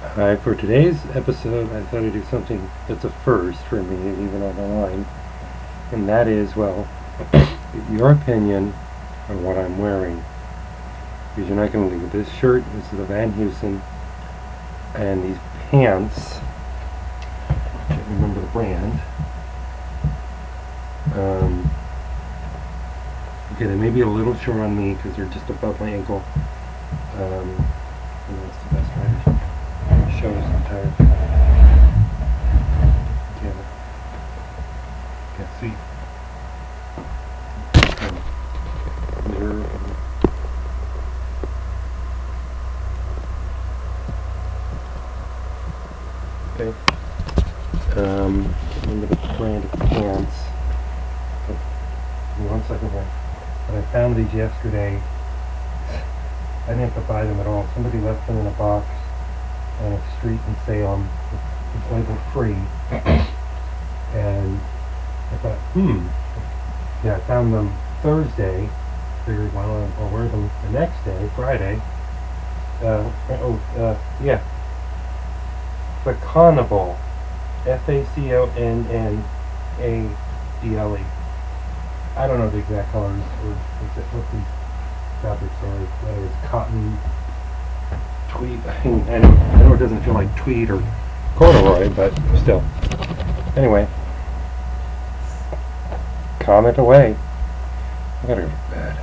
Hi, for today's episode, I thought I'd do something that's a first for me, even on the line, and that is, well, your opinion on what I'm wearing. Because you're not going to leave this shirt. This is a Van Heusen, and these pants. I Can't remember the brand. Um, okay, they may be a little short on me because they're just above my ankle. Um, know the best way to show this entire. Can't, can't see. Um, Mirror. Okay. Um, can't remember the brand of me one second here. But I found these yesterday. I didn't have to buy them at all. Somebody left them in a box on a street in Salem. It's labeled free. and I thought, hmm. Yeah, I found them Thursday. Figured, well, I'll I'll wear them the next day, Friday. Uh, oh, uh, yeah. Faconnable. F-A-C-O-N-N-A-B-L-E. I don't know the exact colors or what the- what the fabrics are, whether it's cotton, tweed. I I know, I know it doesn't feel like tweed or corduroy, but still. Anyway, comment away. I gotta go to bed.